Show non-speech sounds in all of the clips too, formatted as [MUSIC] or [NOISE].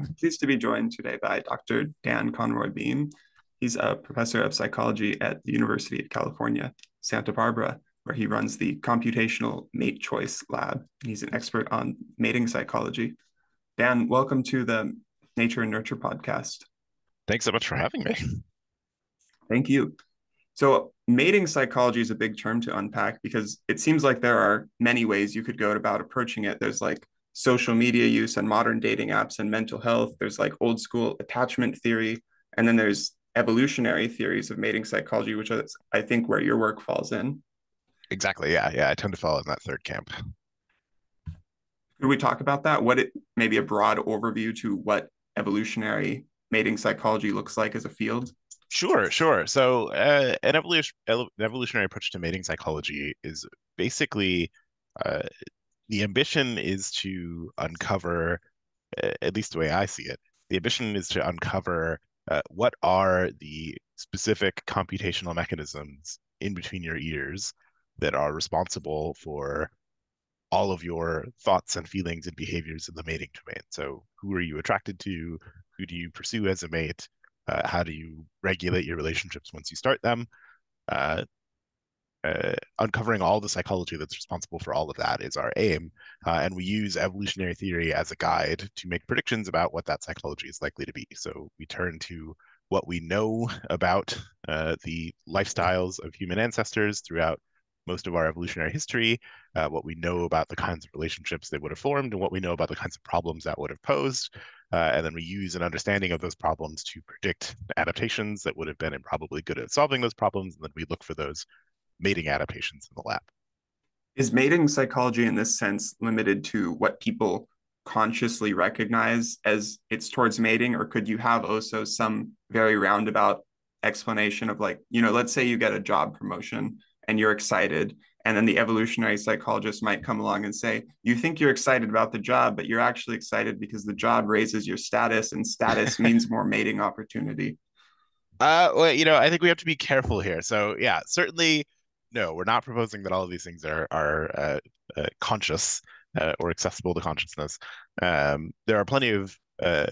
I'm pleased to be joined today by Dr. Dan Conroy Beam. He's a professor of psychology at the University of California, Santa Barbara, where he runs the Computational Mate Choice Lab. He's an expert on mating psychology. Dan, welcome to the Nature and Nurture podcast. Thanks so much for having me. Thank you. So, mating psychology is a big term to unpack because it seems like there are many ways you could go about approaching it. There's like social media use and modern dating apps and mental health. There's like old school attachment theory. And then there's evolutionary theories of mating psychology, which is, I think, where your work falls in. Exactly. Yeah. Yeah. I tend to fall in that third camp. Could we talk about that? What it maybe a broad overview to what evolutionary mating psychology looks like as a field? Sure, sure. So, uh, an evolution, an evolutionary approach to mating psychology is basically uh, the ambition is to uncover, at least the way I see it, the ambition is to uncover uh, what are the specific computational mechanisms in between your ears that are responsible for all of your thoughts and feelings and behaviors in the mating domain. So, who are you attracted to? Who do you pursue as a mate? Uh, how do you regulate your relationships once you start them? Uh, uh, uncovering all the psychology that's responsible for all of that is our aim. Uh, and we use evolutionary theory as a guide to make predictions about what that psychology is likely to be. So we turn to what we know about uh, the lifestyles of human ancestors throughout most of our evolutionary history, uh, what we know about the kinds of relationships they would have formed, and what we know about the kinds of problems that would have posed. Uh, and then we use an understanding of those problems to predict adaptations that would have been improbably good at solving those problems. And then we look for those mating adaptations in the lab. Is mating psychology in this sense limited to what people consciously recognize as it's towards mating, or could you have also some very roundabout explanation of like, you know, let's say you get a job promotion and you're excited, and then the evolutionary psychologist might come along and say, you think you're excited about the job, but you're actually excited because the job raises your status, and status [LAUGHS] means more mating opportunity. Uh, well, you know, I think we have to be careful here. So, yeah, certainly no, we're not proposing that all of these things are are uh, uh, conscious uh, or accessible to consciousness. Um, there are plenty of uh,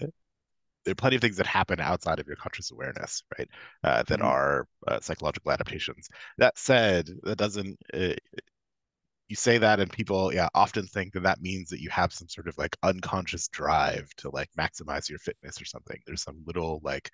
there are plenty of things that happen outside of your conscious awareness, right? Uh, that mm-hmm. are uh, psychological adaptations. That said, that doesn't. you say that, and people, yeah, often think that that means that you have some sort of like unconscious drive to like maximize your fitness or something. There's some little like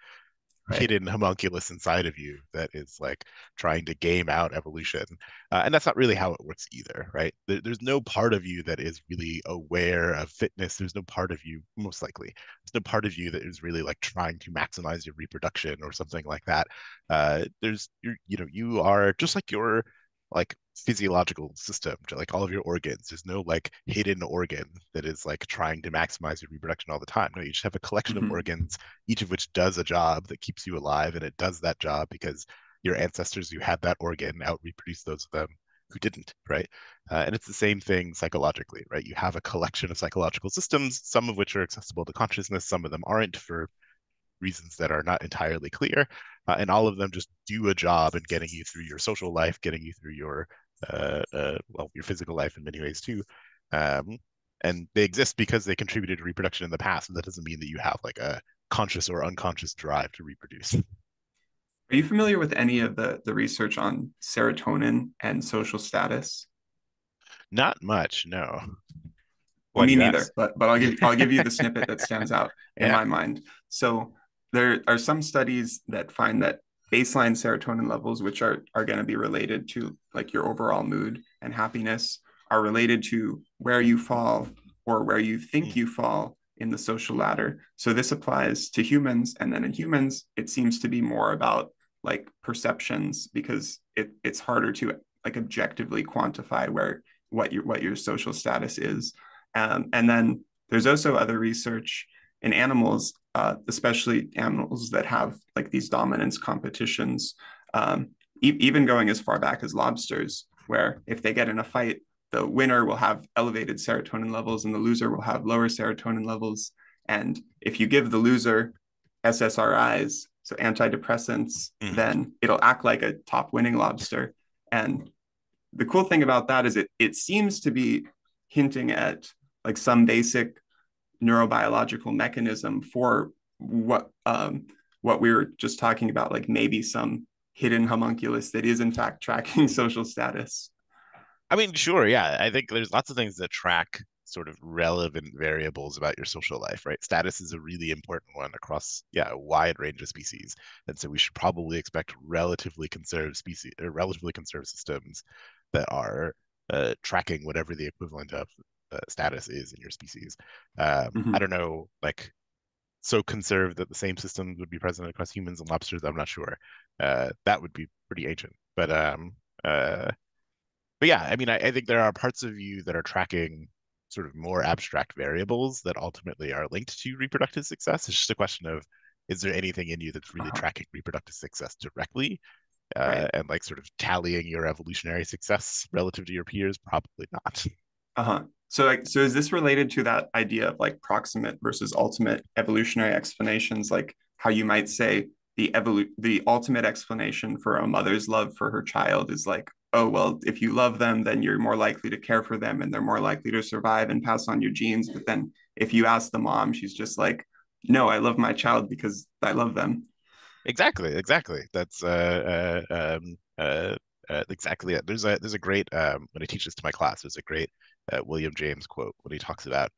right. hidden homunculus inside of you that is like trying to game out evolution. Uh, and that's not really how it works either, right? There, there's no part of you that is really aware of fitness. There's no part of you, most likely, there's no part of you that is really like trying to maximize your reproduction or something like that. Uh, there's, you you know, you are just like your like physiological system to like all of your organs. There's no like hidden organ that is like trying to maximize your reproduction all the time. No, you just have a collection mm-hmm. of organs, each of which does a job that keeps you alive, and it does that job because your ancestors who had that organ out reproduce those of them who didn't, right? Uh, and it's the same thing psychologically, right? You have a collection of psychological systems, some of which are accessible to consciousness, some of them aren't for reasons that are not entirely clear. Uh, and all of them just do a job in getting you through your social life, getting you through your uh, uh, well, your physical life in many ways too. Um, and they exist because they contributed to reproduction in the past, and that doesn't mean that you have like a conscious or unconscious drive to reproduce. Are you familiar with any of the the research on serotonin and social status? Not much, no. Well, me neither, but but I'll give I'll give you the [LAUGHS] snippet that stands out in yeah. my mind. So there are some studies that find that baseline serotonin levels, which are, are going to be related to like your overall mood and happiness, are related to where you fall or where you think mm. you fall in the social ladder. So this applies to humans. And then in humans, it seems to be more about like perceptions because it, it's harder to like objectively quantify where what your what your social status is. Um, and then there's also other research in animals uh, especially animals that have like these dominance competitions, um, e- even going as far back as lobsters, where if they get in a fight, the winner will have elevated serotonin levels and the loser will have lower serotonin levels. And if you give the loser SSRIs, so antidepressants, mm-hmm. then it'll act like a top winning lobster. And the cool thing about that is it it seems to be hinting at like some basic neurobiological mechanism for what um, what we were just talking about, like maybe some hidden homunculus that is in fact tracking [LAUGHS] social status. I mean, sure, yeah. I think there's lots of things that track sort of relevant variables about your social life, right? Status is a really important one across, yeah, a wide range of species. And so we should probably expect relatively conserved species or relatively conserved systems that are uh, tracking whatever the equivalent of uh, status is in your species. Um, mm-hmm. I don't know, like so conserved that the same systems would be present across humans and lobsters. I'm not sure. Uh, that would be pretty ancient, but um, uh, but yeah, I mean, I, I think there are parts of you that are tracking sort of more abstract variables that ultimately are linked to reproductive success. It's just a question of is there anything in you that's really uh-huh. tracking reproductive success directly? Uh, right. and like sort of tallying your evolutionary success relative to your peers probably not [LAUGHS] uh-huh. So like so is this related to that idea of like proximate versus ultimate evolutionary explanations? Like how you might say the evolu- the ultimate explanation for a mother's love for her child is like oh well if you love them then you're more likely to care for them and they're more likely to survive and pass on your genes. But then if you ask the mom she's just like no i love my child because i love them. Exactly exactly. That's uh, uh um uh, uh exactly it. there's a there's a great um when i teach this to my class there's a great uh, william james quote when he talks about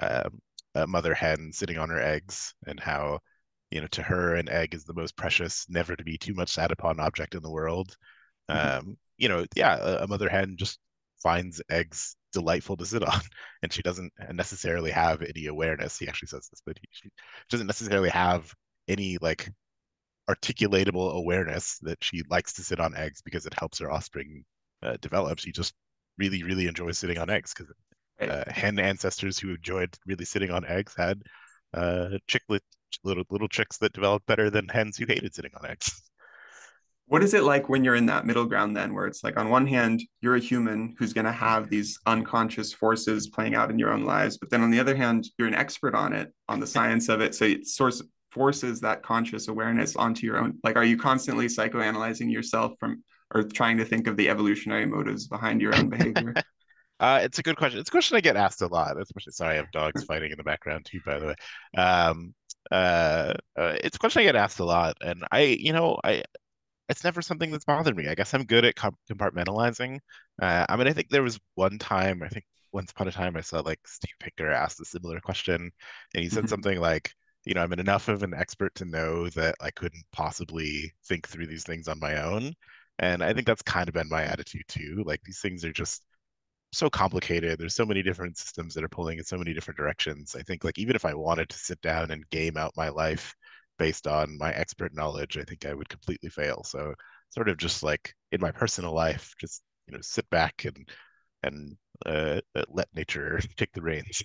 um, a mother hen sitting on her eggs and how you know to her an egg is the most precious never to be too much sat upon object in the world. Mm-hmm. um you know, yeah, a, a mother hen just finds eggs delightful to sit [LAUGHS] on and she doesn't necessarily have any awareness. He actually says this but he, she doesn't necessarily have any like articulatable awareness that she likes to sit on eggs because it helps her offspring uh, develop. She just really really enjoy sitting on eggs because uh, hen ancestors who enjoyed really sitting on eggs had uh, chicklet little little chicks that developed better than hens who hated sitting on eggs. What is it like when you're in that middle ground then where it's like on one hand you're a human who's going to have these unconscious forces playing out in your own lives but then on the other hand you're an expert on it on the [LAUGHS] science of it so it source forces that conscious awareness onto your own like are you constantly psychoanalyzing yourself from or trying to think of the evolutionary motives behind your own [LAUGHS] behavior uh, it's a good question it's a question i get asked a lot especially sorry i have dogs fighting in the background too by the way um, uh, uh, it's a question i get asked a lot and i you know i it's never something that's bothered me. I guess I'm good at compartmentalizing. Uh, I mean, I think there was one time, I think once upon a time, I saw like Steve Pinker asked a similar question, and he said mm-hmm. something like, you know, I'm enough of an expert to know that I couldn't possibly think through these things on my own. And I think that's kind of been my attitude too. Like these things are just so complicated. There's so many different systems that are pulling in so many different directions. I think like even if I wanted to sit down and game out my life based on my expert knowledge, I think I would completely fail. So sort of just like in my personal life, just you know, sit back and and uh, uh let nature [LAUGHS] take the reins.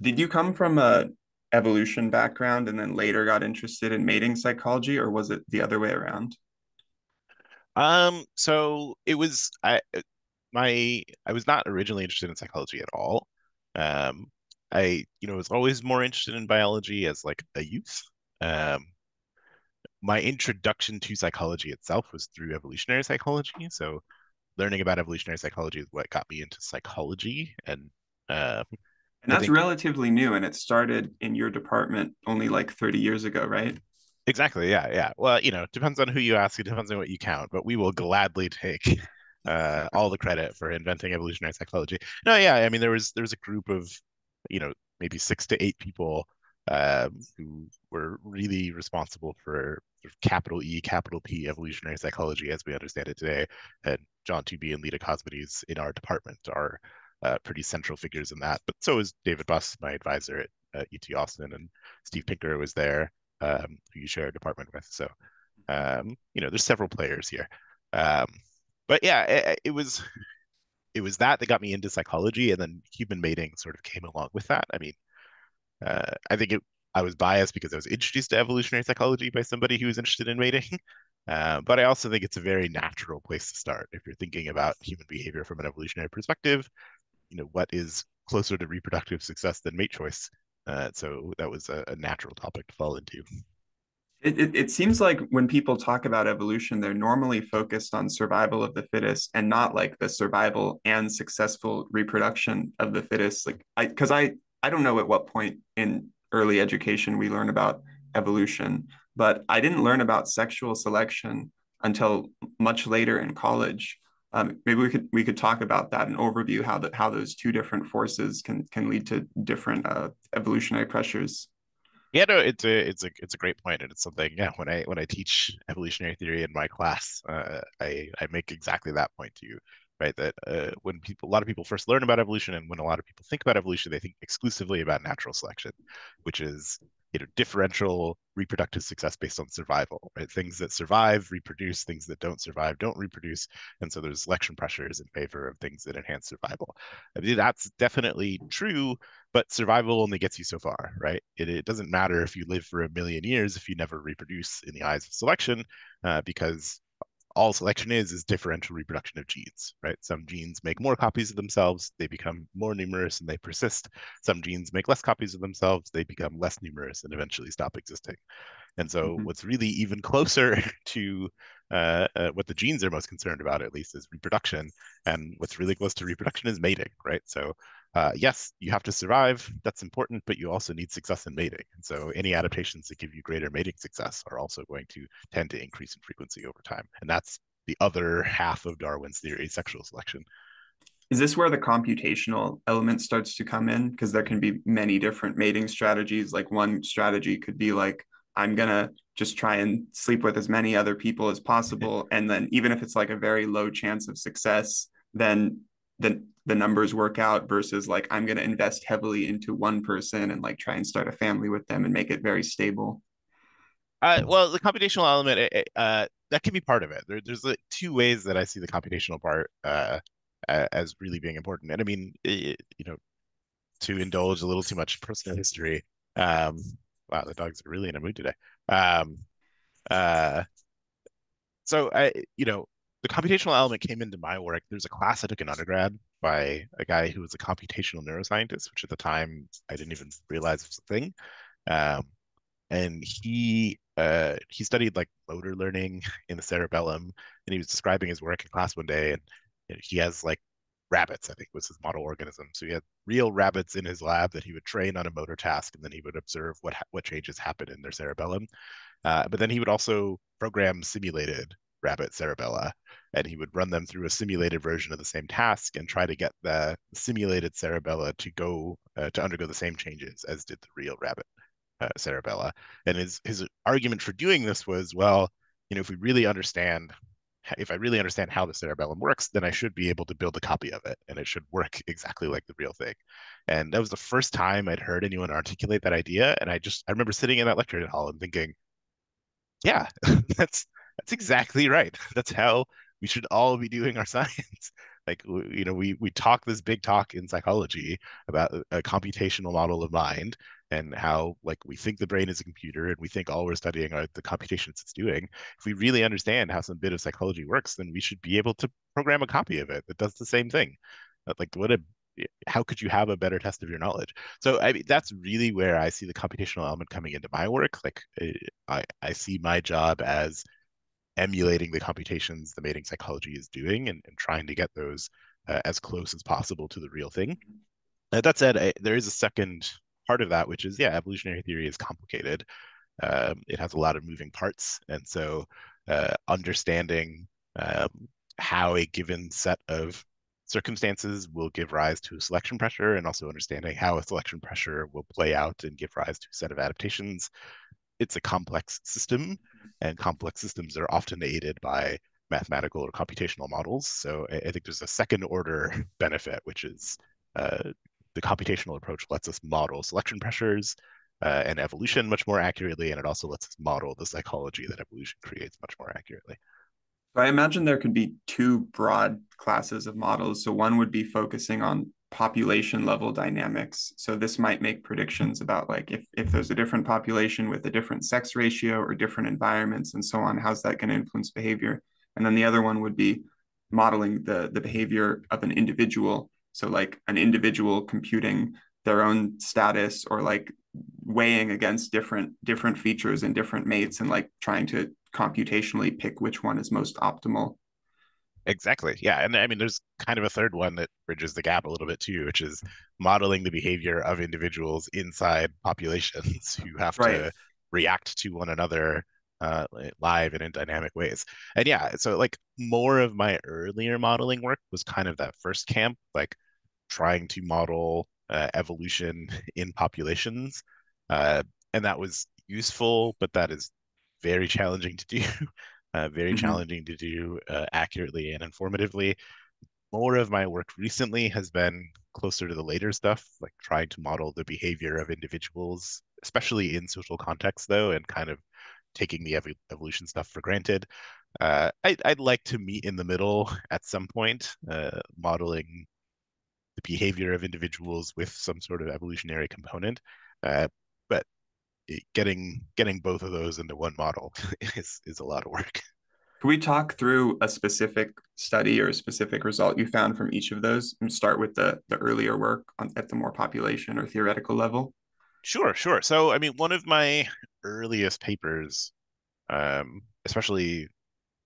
Did you come from a evolution background and then later got interested in mating psychology, or was it the other way around? Um, so it was I my I was not originally interested in psychology at all. Um, I you know was always more interested in biology as like a youth um, my introduction to psychology itself was through evolutionary psychology. So learning about evolutionary psychology is what got me into psychology and uh, and that's think, relatively new and it started in your department only like 30 years ago right exactly yeah yeah well you know depends on who you ask it depends on what you count but we will gladly take uh, all the credit for inventing evolutionary psychology no yeah i mean there was there was a group of you know maybe six to eight people um, who were really responsible for sort of capital E, capital P evolutionary psychology as we understand it today. And John Tooby and Leda Cosmides in our department are uh, pretty central figures in that. But so is David Buss, my advisor at uh, UT Austin, and Steve Pinker was there, um, who you share a department with. So, um, you know, there's several players here. Um, but yeah, it, it was it was that that got me into psychology, and then human mating sort of came along with that. I mean, uh, I think it, I was biased because I was introduced to evolutionary psychology by somebody who was interested in mating. [LAUGHS] Uh, but I also think it's a very natural place to start if you're thinking about human behavior from an evolutionary perspective. You know, what is closer to reproductive success than mate choice? Uh, so that was a, a, natural topic to fall into. It, it, it, seems like when people talk about evolution, they're normally focused on survival of the fittest and not like the survival and successful reproduction of the fittest. Like, I because I I don't know at what point in early education we learn about evolution, but I didn't learn about sexual selection until much later in college. Um, maybe we could we could talk about that and overview how that how those two different forces can can lead to different uh, evolutionary pressures. Yeah, no, it's a it's a it's a great point, and it's something. Yeah, when I when I teach evolutionary theory in my class, uh, I I make exactly that point to you, right? That uh, when people a lot of people first learn about evolution, and when a lot of people think about evolution, they think exclusively about natural selection, which is you know differential reproductive success based on survival right? Things that survive reproduce things that don't survive don't reproduce. And so there's selection pressures in favor of things that enhance survival. I mean, that's definitely true but survival only gets you so far right? It, it doesn't matter if you live for a million years if you never reproduce in the eyes of selection uh, because all selection is is differential reproduction of genes, right? Some genes make more copies of themselves, they become more numerous and they persist. Some genes make less copies of themselves, they become less numerous and eventually stop existing. And so, mm-hmm. what's really even closer [LAUGHS] to uh, uh, what the genes are most concerned about, at least, is reproduction. And what's really close to reproduction is mating, right? So, uh, yes, you have to survive. That's important, but you also need success in mating. And so, any adaptations that give you greater mating success are also going to tend to increase in frequency over time. And that's the other half of Darwin's theory, sexual selection. Is this where the computational element starts to come in? Because there can be many different mating strategies. Like one strategy could be like, I'm gonna just try and sleep with as many other people as possible. [LAUGHS] And then even if it's like a very low chance of success, then the the numbers work out versus like I'm gonna invest heavily into one person and like try and start a family with them and make it very stable. Uh, well, the computational element uh, that can be part of it. There, there's like two ways that I see the computational part uh, as really being important. And I mean, it, you know, to indulge a little too much personal history, um, Wow, the dogs are really in a mood today. Um, uh, so I, you know, the computational element came into my work. There's a class I took in undergrad by a guy who was a computational neuroscientist, which at the time I didn't even realize was a thing. Um, and he uh, he studied like motor learning [LAUGHS] in the cerebellum, and he was describing his work in class one day, and you know, he has like rabbits, I think was his model organism. So he had real rabbits in his lab that he would train on a motor task, and then he would observe what what changes happen in their cerebellum. Uh, but then he would also program simulated rabbit cerebella, and he would run them through a simulated version of the same task and try to get the simulated cerebella to go uh, to undergo the same changes as did the real rabbit uh, cerebella. And his his argument for doing this was, well, you know, if we really understand if I really understand how the cerebellum works, then I should be able to build a copy of it and it should work exactly like the real thing. And that was the first time I'd heard anyone articulate that idea. And I just, I remember sitting in that lecture hall and thinking, yeah, [LAUGHS] that's, that's exactly right. [LAUGHS] That's how we should all be doing our [LAUGHS] science. like, you know, we, we talk this big talk in psychology about a computational model of mind and how like we think the brain is a computer and we think all we're studying are the computations it's doing if we really understand how some bit of psychology works then we should be able to program a copy of it that does the same thing like what a how could you have a better test of your knowledge so i mean that's really where i see the computational element coming into my work like eh, i i see my job as emulating the computations the mating psychology is doing and, and trying to get those uh, as close as possible to the real thing uh, that said I, there is a second part of that, which is yeah, evolutionary theory is complicated. Um, it has a lot of moving parts, and so uh, understanding um, how a given set of circumstances will give rise to selection pressure, and also understanding how a selection pressure will play out and give rise to a set of adaptations. It's a complex system, and complex systems are often aided by mathematical or computational models. So I, I think there's a second order [LAUGHS] benefit, which is uh, the computational approach lets us model selection pressures uh, and evolution much more accurately, and it also lets us model the psychology that evolution creates much more accurately. I imagine there could be two broad classes of models. So one would be focusing on population level dynamics. So this might make predictions about like if, if there's a different population with a different sex ratio or different environments and so on, how's that going to influence behavior? And then the other one would be modeling the, the behavior of an individual so like an individual computing their own status or like weighing against different different features and different mates and like trying to computationally pick which one is most optimal. Exactly. Yeah. And I mean, there's kind of a third one that bridges the gap a little bit too, which is modeling the behavior of individuals inside populations who have right. to react to one another uh, live and in dynamic ways. And yeah, so like more of my earlier modeling work was kind of that first camp, like trying to model uh, evolution [LAUGHS] in populations. Uh, and that was useful, but that is very challenging to do. [LAUGHS] uh, very mm-hmm. challenging to do uh, accurately and informatively. More of my work recently has been closer to the later stuff, like trying to model the behavior of individuals, especially in social contexts, though, and kind of taking the ev- evolution stuff for granted. Uh, I, would like to meet in the middle at some point, uh, modeling the behavior of individuals with some sort of evolutionary component. Uh, getting getting both of those into one model [LAUGHS] is is a lot of work. Can we talk through a specific study or a specific result you found from each of those and start with the the earlier work on, at the more population or theoretical level? Sure, sure. So, I mean, one of my earliest papers, um, especially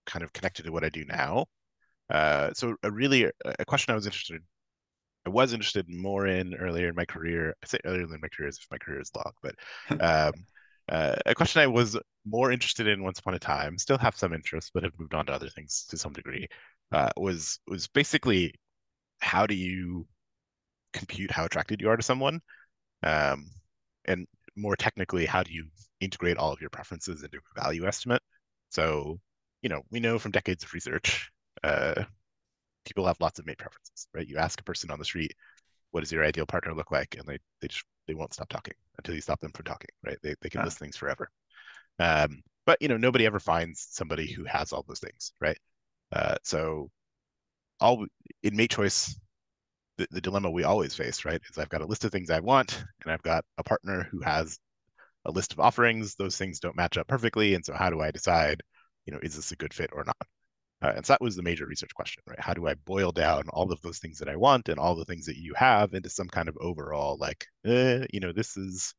kind of connected to what I do now. Uh, so, a really a question I was interested I was interested more in earlier in my career. I say earlier in my career as if my career is long, but [LAUGHS] um, uh, a question I was more interested in once upon a time, still have some interest, but have moved on to other things to some degree, uh, was was basically how do you compute how attracted you are to someone, um, and more technically, how do you integrate all of your preferences into a value estimate? So, you know, we know from decades of research, uh, people have lots of mate preferences, right? You ask a person on the street, what does your ideal partner look like? And they, they just, they won't stop talking until you stop them from talking, right? They, they can yeah. list things forever. Um, but, you know, nobody ever finds somebody who has all those things, right? Uh, so all in mate choice, the, the dilemma we always face, right, is I've got a list of things I want and I've got a partner who has a list of offerings. Those things don't match up perfectly. And so how do I decide, you know, is this a good fit or not? Uh, and so that was the major research question, right? How do I boil down all of those things that I want and all the things that you have into some kind of overall, like, eh, you know, this is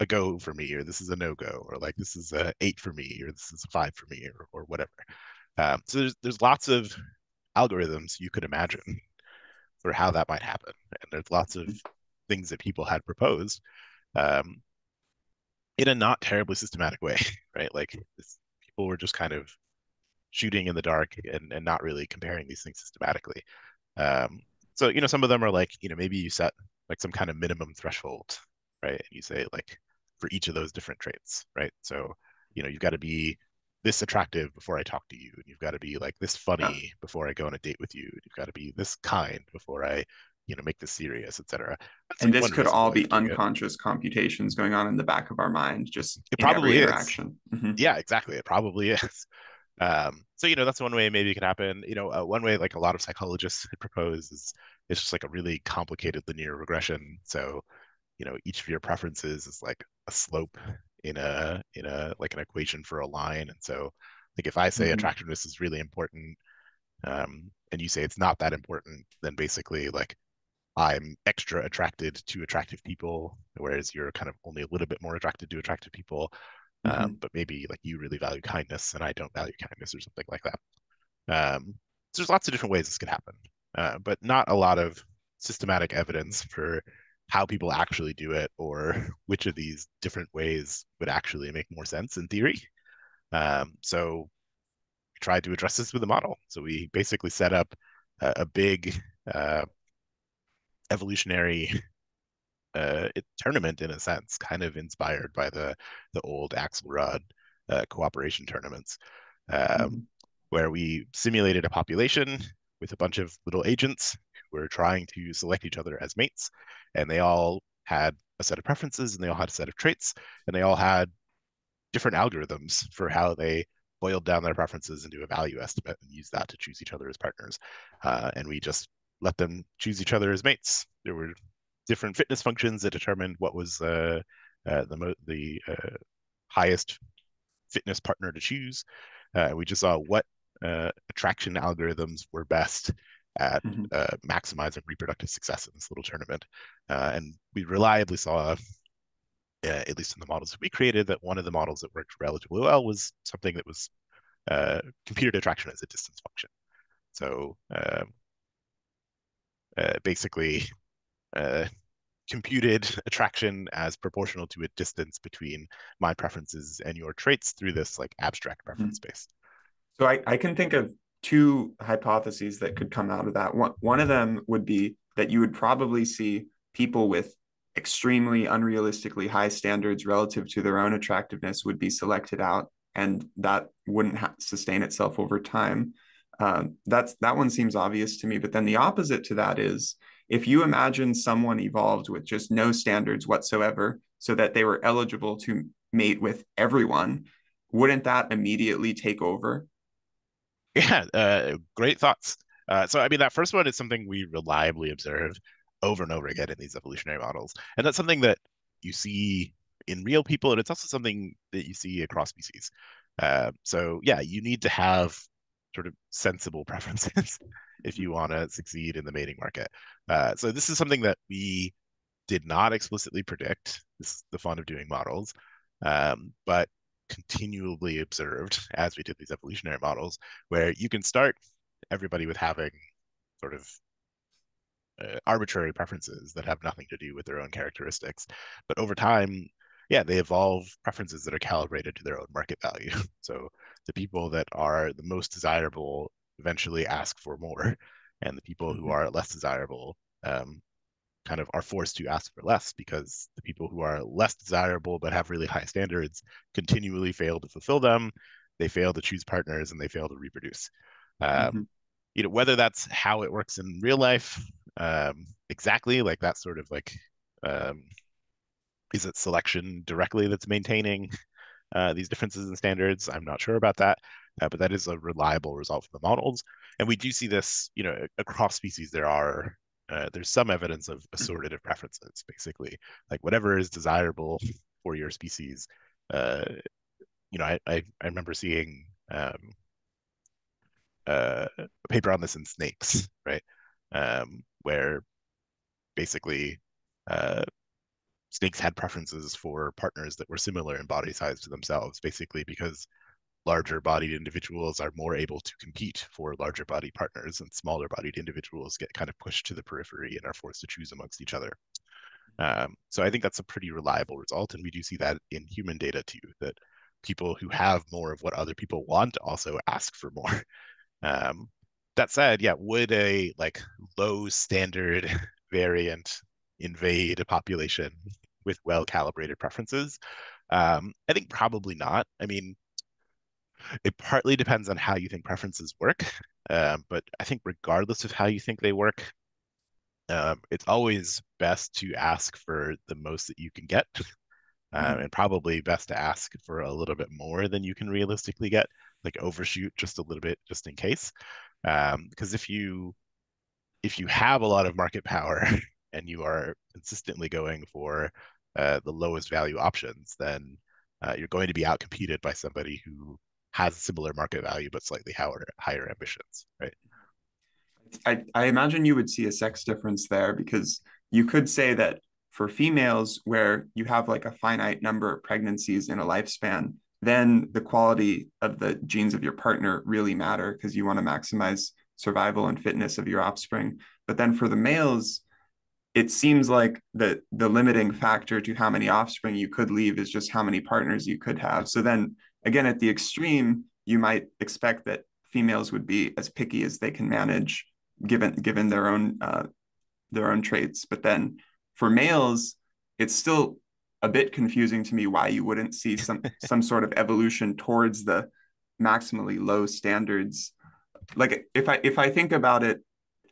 a go for me, or this is a no go, or like this is a eight for me, or this is a five for me, or, or whatever. Um, so there's there's lots of algorithms you could imagine [LAUGHS] for how that might happen, and there's lots of things that people had proposed um, in a not terribly systematic way, [LAUGHS] right? Like this, people were just kind of shooting in the dark and, and not really comparing these things systematically. Um, so, you know, some of them are like, you know, maybe you set like some kind of minimum threshold, right? And you say like for each of those different traits, right? So, you know, you've got to be this attractive before I talk to you, and you've got to be like this funny yeah. before I go on a date with you, and you've got to be this kind before I, you know, make this serious, etc. And like this could all be unconscious it. computations going on in the back of our mind, just it probably interaction. Mm-hmm. Yeah, exactly. It probably [LAUGHS] is. Um, so you know that's one way maybe it could happen. You know, uh, one way like a lot of psychologists had proposed is it's just like a really complicated linear regression. So you know each of your preferences is like a slope in a in a like an equation for a line. And so like if I say mm-hmm. attractiveness is really important, um, and you say it's not that important, then basically like I'm extra attracted to attractive people, whereas you're kind of only a little bit more attracted to attractive people mm-hmm. um, but maybe like you really value kindness and I don't value kindness or something like that. Um, so there's lots of different ways this could happen, uh, but not a lot of systematic evidence for how people actually do it or [LAUGHS] which of these different ways would actually make more sense in theory. Um, so we tried to address this with a model. So we basically set up a, a big uh, evolutionary uh, tournament in a sense, kind of inspired by the the old Axelrod uh, cooperation tournaments, um, mm-hmm. where we simulated a population with a bunch of little agents who were trying to select each other as mates, and they all had a set of preferences and they all had a set of traits, and they all had different algorithms for how they boiled down their preferences into a value estimate and used that to choose each other as partners. Uh, and we just let them choose each other as mates. There were different fitness functions that determined what was uh, uh, the mo- the uh, highest fitness partner to choose. Uh, we just saw what uh, attraction algorithms were best at mm-hmm. Uh, maximizing reproductive success in this little tournament, and we reliably saw. at least in the models that we created, that one of the models that worked relatively well was something that was computed attraction as a distance function. So uh, uh, basically, uh, [LAUGHS] computed [LAUGHS] attraction as proportional to a distance between my preferences and your traits through this like abstract hmm. preference mm-hmm. space. So I, I can think of two hypotheses that could come out of that. One, one of them would be that you would probably see people with extremely unrealistically high standards relative to their own attractiveness would be selected out and that wouldn't ha- sustain itself over time um, that's that one seems obvious to me but then the opposite to that is if you imagine someone evolved with just no standards whatsoever so that they were eligible to mate with everyone wouldn't that immediately take over yeah uh, great thoughts uh, so i mean that first one is something we reliably observe over and over again in these evolutionary models. And that's something that you see in real people, and it's also something that you see across species. Uh, so yeah, you need to have sort of sensible [LAUGHS] preferences if you want to succeed in the mating market. Uh, so this is something that we did not explicitly predict. This is the fun of doing models, um, but continually observed [LAUGHS] as we did these evolutionary models, where you can start everybody with having sort of uh, arbitrary preferences that have nothing to do with their own characteristics. But over time, yeah, they evolve preferences that are calibrated to their own market value. [LAUGHS] So the people that are the most desirable eventually ask for more, [LAUGHS] and the people who mm-hmm. are less desirable um, kind of are forced to ask for less because the people who are less desirable but have really high standards continually fail to fulfill them. They fail to choose partners and they fail to reproduce. Um, mm-hmm. You know whether that's how it works in real life um, exactly like that sort of like um, is it selection directly that's maintaining uh, these differences in standards. I'm not sure about that uh, but that is a reliable result from the models. And we do see this you know [LAUGHS] across species there are uh, there's some evidence of assortative preferences basically. Like whatever is desirable for your species uh, you know I, I, I remember seeing um, uh, a paper on this in snakes right? Um, where basically uh, snakes had preferences for partners that were similar in body size to themselves, basically because larger bodied individuals are more able to compete for larger body partners and smaller bodied individuals get kind of pushed to the periphery and are forced to choose amongst each other. Um, so I think that's a pretty reliable result. And we do see that in human data too, that people who have more of what other people want also ask for more. [LAUGHS] Um, that said, yeah, would a like low standard [LAUGHS] variant invade a population with well calibrated preferences? Um, I think probably not. I mean, it partly depends on how you think preferences work, um, but I think regardless of how you think they work, um, it's always best to ask for the most that you can get, um, and probably best to ask for a little bit more than you can realistically get, like overshoot just a little bit just in case um, because if you if you have a lot of market power [LAUGHS] and you are consistently going for uh, the lowest value options, then uh, you're going to be outcompeted by somebody who has a similar market value but slightly higher higher ambitions, right? I, I imagine you would see a sex difference there because you could say that for females where you have like a finite number of pregnancies in a lifespan, then the quality of the genes of your partner really matter because you want to maximize survival and fitness of your offspring. But then for the males, it seems like the the limiting factor to how many offspring you could leave is just how many partners you could have. So then again, at the extreme, you might expect that females would be as picky as they can manage, given given their own uh, their own traits. But then for males, it's still a bit confusing to me why you wouldn't see [LAUGHS] some some sort of evolution towards the maximally low standards like if i if i think about it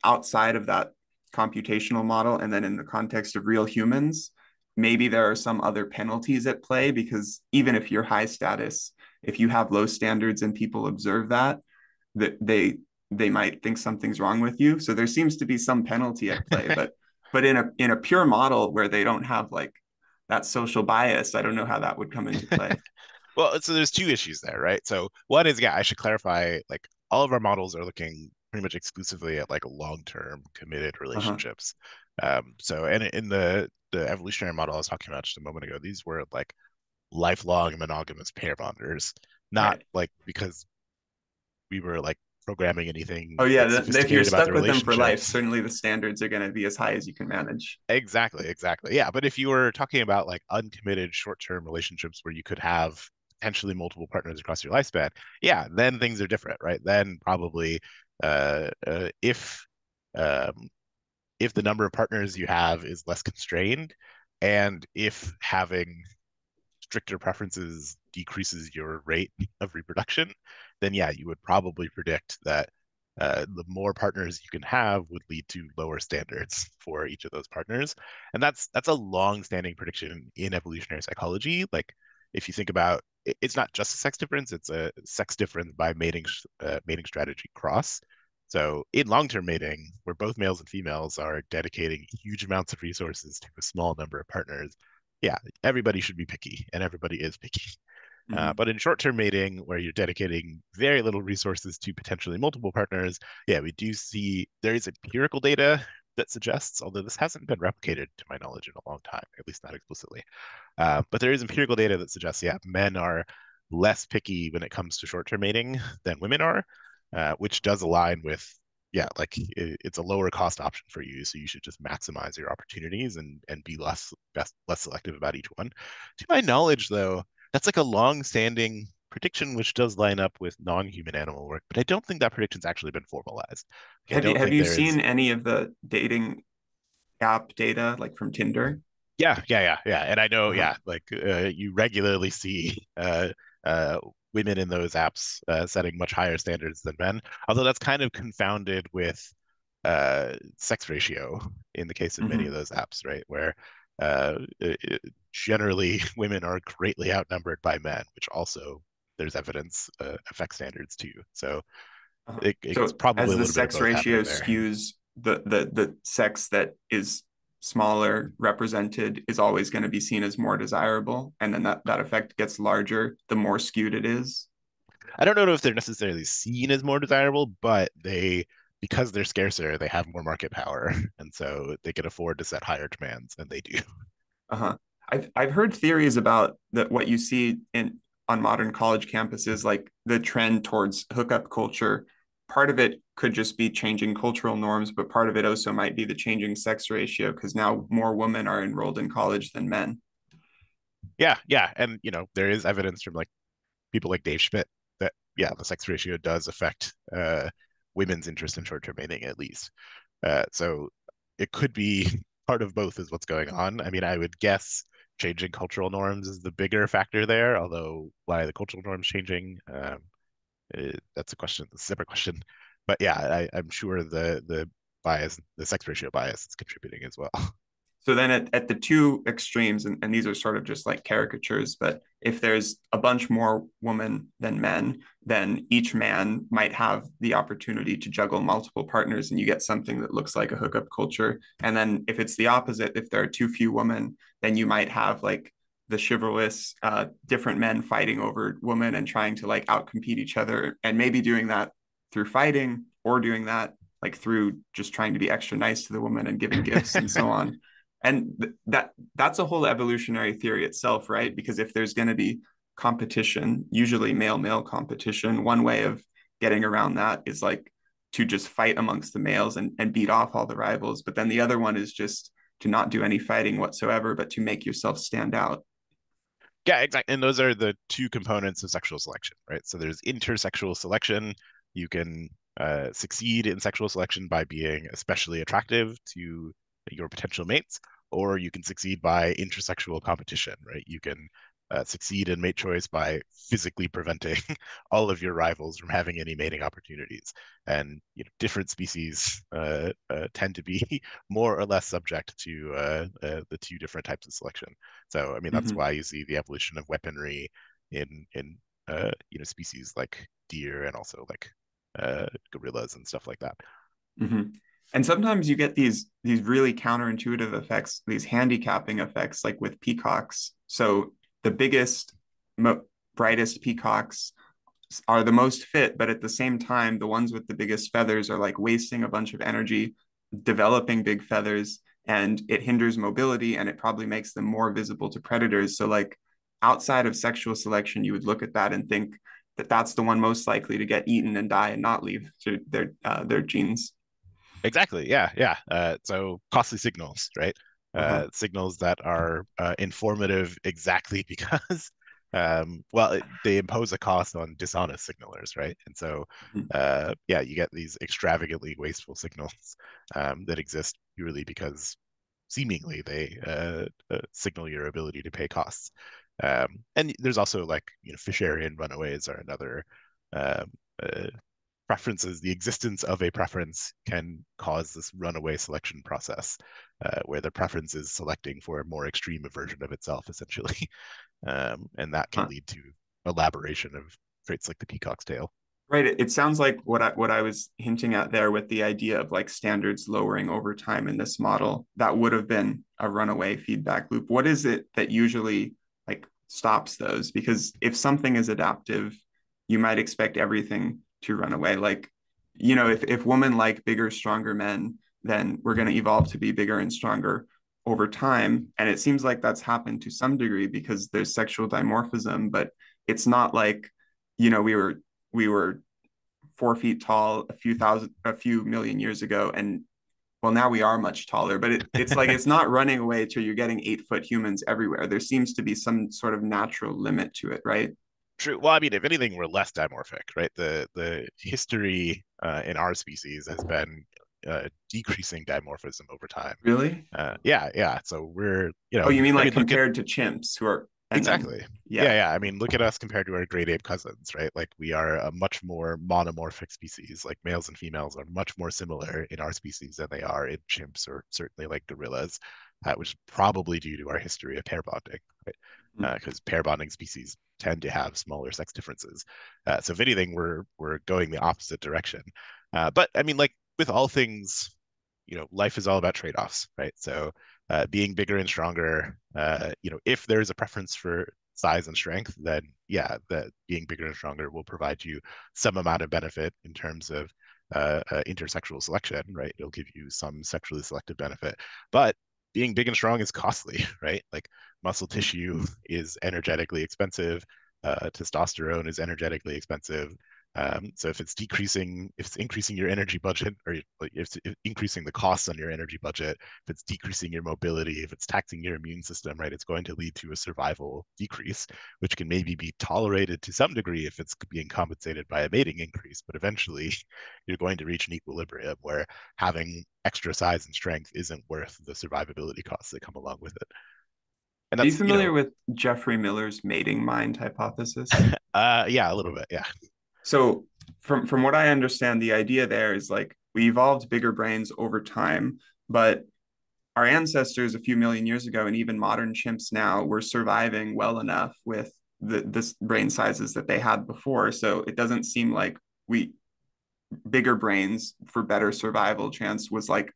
outside of that computational model and then in the context of real humans maybe there are some other penalties at play because even if you're high status if you have low standards and people observe that that they they might think something's wrong with you so there seems to be some penalty at play but [LAUGHS] but in a in a pure model where they don't have like that social bias, I don't know how that would come into play. [LAUGHS] well, so there's two issues there, right? So one is, yeah, I should clarify, like all of our models are looking pretty much exclusively at like long-term committed uh-huh. relationships. Uh-huh. Um, so and in the the evolutionary model I was talking about just a moment ago, these were like lifelong monogamous pair bonders, not right. like because we were like programming anything. Oh yeah, the, if you're stuck the with them for life, certainly the standards are going to be as high as you can manage. Exactly, exactly. Yeah, but if you were talking about like uncommitted short-term relationships where you could have potentially multiple partners across your lifespan, yeah, then things are different, right? Then probably if um, if the number of partners you have is less constrained, and if having stricter preferences decreases your rate of reproduction, then yeah, you would probably predict that uh, the more partners you can have would lead to lower standards for each of those partners, and that's that's a long-standing prediction in evolutionary psychology. Like if you think about, it's not just a sex difference; it's a sex difference by mating uh, mating strategy cross. So in long-term mating, where both males and females are dedicating huge amounts of resources to a small number of partners, yeah, everybody should be picky, and everybody is picky. [LAUGHS] Uh, mm-hmm. Uh, but in short-term mating, where you're dedicating very little resources to potentially multiple partners, yeah, we do see there is empirical data that suggests, although this hasn't been replicated to my knowledge in a long time, at least not explicitly, uh, but there is empirical data that suggests, yeah, men are less picky when it comes to short-term mating than women are uh, which does align with yeah like it, it's a lower cost option for you so you should just maximize your opportunities and and be less best less selective about each one. To my knowledge though that's like a long standing prediction which does line up with non-human animal work but i don't think that prediction's actually been formalized. Have you, have you seen is... any of the dating app data like from tinder? Yeah yeah yeah yeah and i know uh-huh. yeah like uh, you regularly see uh, uh, women in those apps uh, setting much higher standards than men. Although that's kind of confounded with uh, sex ratio in the case of mm-hmm. many of those apps, right? Where uh, it, generally [LAUGHS] women are greatly outnumbered by men, which also there's evidence uh, affects standards too. So uh-huh. it, it's so probably as the sex ratio skews the the the sex that is smaller represented is always going to be seen as more desirable and then that, that effect gets larger the more skewed it is. I don't know if they're necessarily seen as more desirable but they because they're scarcer they have more market power [LAUGHS] and so they can afford to set higher demands and they do. Uh-huh. I've, I've heard theories about that what you see in on modern college campuses like the trend towards hookup culture part of it could just be changing cultural norms, but part of it also might be the changing sex ratio because now more women are enrolled in college than men. Yeah, yeah, and you know there is evidence from like people like Dave Schmitt that yeah the sex ratio does affect uh, women's interest in short-term mating at least. Uh, so it could be [LAUGHS] part of both is what's going on. I mean, I would guess changing cultural norms is the bigger factor there. Although why the cultural norms changing, um, uh, that's a question, a separate question. But yeah, I, I'm sure the the bias, the sex ratio bias is contributing as well. [LAUGHS] So then at, at the two extremes, and, and these are sort of just like caricatures, but if there's a bunch more women than men, then each man might have the opportunity to juggle multiple partners and you get something that looks like a hookup culture. And then if it's the opposite, if there are too few women, then you might have like the chivalrous uh, different men fighting over women and trying to like outcompete each other and maybe doing that through fighting or doing that like through just trying to be extra nice to the woman and giving gifts and so on. [LAUGHS] And th- that that's a whole evolutionary theory itself right? Because if there's going to be competition usually male male competition one way of getting around that is like to just fight amongst the males and, and beat off all the rivals. But then the other one is just to not do any fighting whatsoever but to make yourself stand out yeah, exactly. And those are the two components of sexual selection, right? So there's intersexual selection. You can uh, succeed in sexual selection by being especially attractive to your potential mates, or you can succeed by intrasexual competition, right? You can uh, succeed in mate choice by physically preventing [LAUGHS] all of your rivals from having any mating opportunities. And you know, different species uh, uh, tend to be [LAUGHS] more or less subject to uh, uh, the two different types of selection. So, I mean, that's mm-hmm. why you see the evolution of weaponry in in uh, you know species like deer and also like gorillas and stuff like that. Mm-hmm and sometimes you get these these really counterintuitive effects these handicapping effects like with peacocks so the biggest, mo- brightest peacocks are the most fit, but at the same time, the ones with the biggest feathers are like wasting a bunch of energy developing big feathers and it hinders mobility and it probably makes them more visible to predators. So, like outside of sexual selection, you would look at that and think that that's the one most likely to get eaten and die and not leave their uh, their genes. Exactly. Yeah. Yeah. Uh, so costly signals, right? Uh, uh-huh. signals that are uh, informative exactly [LAUGHS] because um, well, they impose a cost on dishonest signalers, right? And so, mm-hmm. uh, yeah, you get these extravagantly wasteful signals um, that exist purely because seemingly they uh, uh, signal your ability to pay costs. Um, and there's also like you know Fisherian runaways are another um, uh, preferences. The existence of a preference can cause this runaway selection process, uh, where the preference is selecting for a more extreme version of itself, essentially. [LAUGHS] um, and that can huh. lead to elaboration of traits like the peacock's tail. Right. It, sounds like what I what I was hinting at there with the idea of like standards lowering over time in this model. That would have been a runaway feedback loop. What is it that usually like stops those? Because if something is adaptive, you might expect everything to run away. Like, you know, if if women like bigger, stronger men, then we're going to evolve to be bigger and stronger over time. And it seems like that's happened to some degree because there's sexual dimorphism, but it's not like, you know, we were we were four feet tall a few thousand a few million years ago and well now we are much taller but it, it's like it's not running away till you're getting eight foot humans everywhere there seems to be some sort of natural limit to it right true well i mean if anything we're less dimorphic right the the history uh, in our species has been uh, decreasing dimorphism over time. Really? Uh, yeah, yeah. So we're you know. Oh, you mean like I mean, compared at, to chimps who are exactly? Then, yeah. yeah, yeah. I mean, look at us compared to our great ape cousins, right? Like we are a much more monomorphic species. Like males and females are much more similar in our species than they are in chimps or certainly like gorillas, which is probably due to our history of pair bonding, right? Because mm-hmm. uh, pair bonding species tend to have smaller sex differences. Uh, so if anything, we're we're going the opposite direction. Uh, but I mean, like with all things, you know, life is all about trade-offs, right? So uh, being bigger and stronger, uh, you know, if there's a preference for size and strength, then yeah, that being bigger and stronger will provide you some amount of benefit in terms of uh, uh, intersexual selection, right? It'll give you some sexually selective benefit, but being big and strong is costly, [LAUGHS] right? Like muscle tissue is energetically expensive, uh, testosterone is energetically expensive. Um, so if it's decreasing, if it's increasing your energy budget, or if it's increasing the costs on your energy budget, if it's decreasing your mobility, if it's taxing your immune system, right, it's going to lead to a survival decrease, which can maybe be tolerated to some degree if it's being compensated by a mating increase. But eventually, [LAUGHS] you're going to reach an equilibrium where having extra size and strength isn't worth the survivability costs that come along with it. And Are you familiar you know, with Geoffrey Miller's mating mind hypothesis? [LAUGHS] uh, yeah, a little bit. Yeah. So from from what I understand, the idea there is like we evolved bigger brains over time, but our ancestors a few million years ago and even modern chimps now were surviving well enough with the this brain sizes that they had before. So it doesn't seem like we bigger brains for better survival chance was like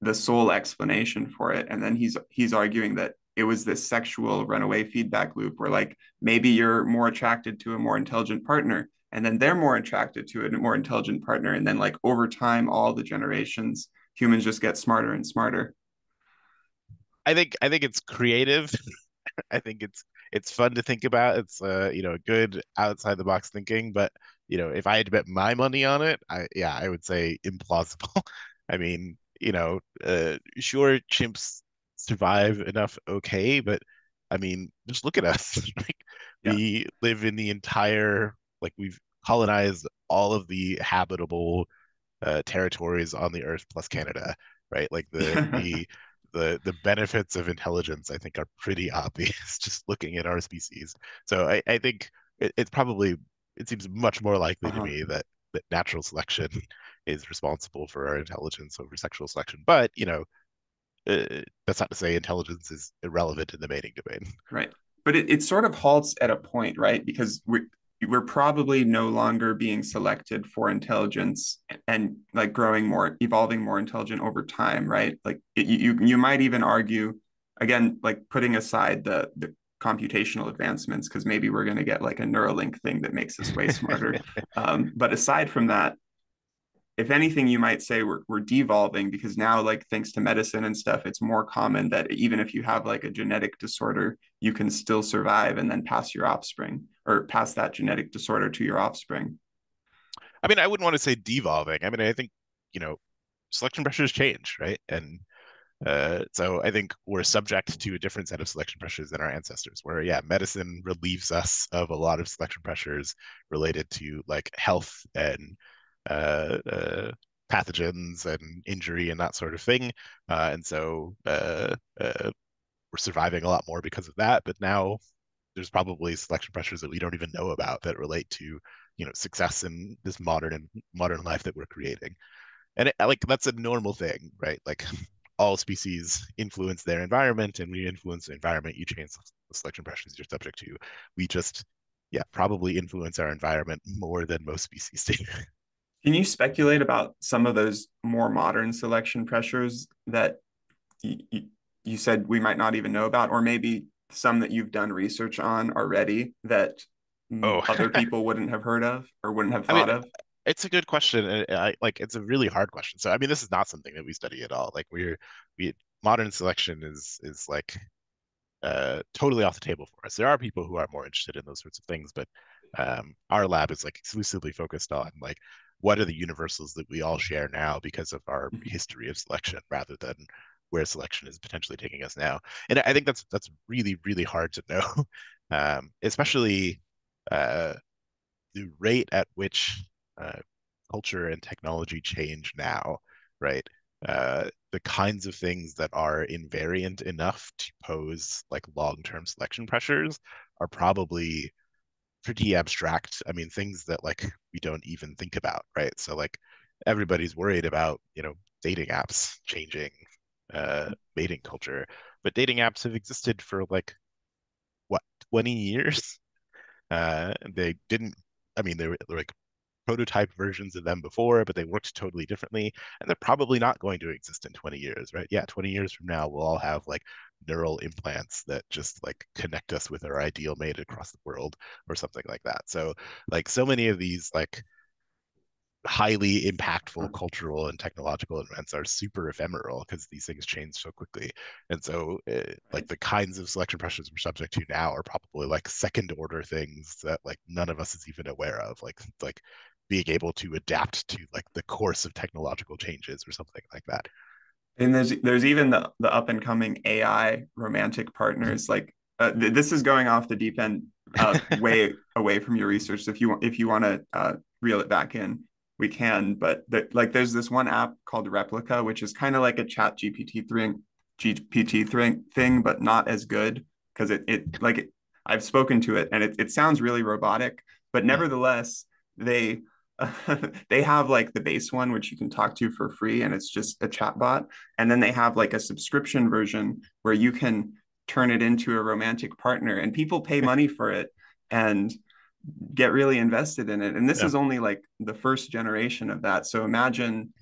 the sole explanation for it. And then he's he's arguing that it was this sexual runaway feedback loop where like maybe you're more attracted to a more intelligent partner and then they're more attracted to a more intelligent partner and then like over time all the generations humans just get smarter and smarter. I think i think it's creative. [LAUGHS] I think it's it's fun to think about. It's uh you know good outside the box thinking but you know if i had to bet my money on it i yeah i would say implausible. [LAUGHS] I mean you know uh sure chimps survive enough okay but i mean just look at us. [LAUGHS] Like yeah. we live in the entire like we've colonized all of the habitable uh, territories on the earth plus canada right? Like the the [LAUGHS] the the benefits of intelligence i think are pretty obvious [LAUGHS] just looking at our species. So i, I think it, it's probably it seems much more likely uh-huh. to me that that natural selection [LAUGHS] is responsible for our intelligence over sexual selection. But you know uh, that's not to say intelligence is irrelevant in the mating domain. Right. But it, it sort of halts at a point right? Because we we're probably no longer being selected for intelligence and like growing more evolving more intelligent over time right? Like it, you you might even argue again like putting aside the the computational advancements because maybe we're going to get like a neuralink thing that makes us way smarter. [LAUGHS] Um, but aside from that if anything you might say we're, we're devolving because now like thanks to medicine and stuff it's more common that even if you have like a genetic disorder you can still survive and then pass your offspring or pass that genetic disorder to your offspring. I mean, I wouldn't want to say devolving. I mean, I think, you know, selection pressures change, right? And uh, so I think we're subject to a different set of selection pressures than our ancestors, where yeah, medicine relieves us of a lot of selection pressures related to like health and pathogens and injury and that sort of thing. Uh, and so uh, uh, we're surviving a lot more because of that. But now there's probably selection pressures that we don't even know about that relate to you know success in this modern and modern life that we're creating. And it, like that's a normal thing, right? Like [LAUGHS] all species influence their environment, and when you influence the environment, you change the selection pressures you're subject to. We just, yeah, probably influence our environment more than most species do. [LAUGHS] Can you speculate about some of those more modern selection pressures that you, you said we might not even know about, or maybe some that you've done research on already that oh. other [LAUGHS] people wouldn't have heard of or wouldn't have thought I mean, of? it's a good question. I like it's a really hard question. So I mean, this is not something that we study at all. Like we're we modern selection is is like uh totally off the table for us. There are people who are more interested in those sorts of things, but um our lab is like exclusively focused on like what are the universals that we all share now because of our mm-hmm. history of selection rather than where selection is potentially taking us now. And I think that's that's really really hard to know, [LAUGHS] um, especially uh, the rate at which uh, culture and technology change now, right? Uh, the kinds of things that are invariant enough to pose like long-term selection pressures are probably pretty abstract. I mean, things that like we don't even think about, right? So like everybody's worried about, you know, dating apps changing uh mating culture, but dating apps have existed for like what, 20 years? [LAUGHS] Uh they didn't I mean, they were like prototype versions of them before, but they worked totally differently. And they're probably not going to exist in 20 years, right? Yeah, 20 years from now, we'll all have like neural implants that just like connect us with our ideal mate across the world or something like that. So, like, so many of these, like, highly impactful cultural and technological events are super ephemeral because these things change so quickly and so uh, like the kinds of selection pressures we're subject to now are probably like second order things that like none of us is even aware of like like being able to adapt to like the course of technological changes or something like that. And there's there's even the the up and coming AI romantic partners. Like uh, th- this is going off the deep end, uh, [LAUGHS] way away from your research. So if you want if you want to uh, reel it back in, we can. But the, like there's this one app called Replika, which is kind of like a Chat GPT three GPT thing, thing, but not as good because it it like it, I've spoken to it and it it sounds really robotic, but nevertheless they [LAUGHS] they have like the base one which you can talk to for free and it's just a chatbot. And then they have like a subscription version where you can turn it into a romantic partner and people pay money [LAUGHS] for it and get really invested in it. And this yeah. is only like the first generation of that. So imagine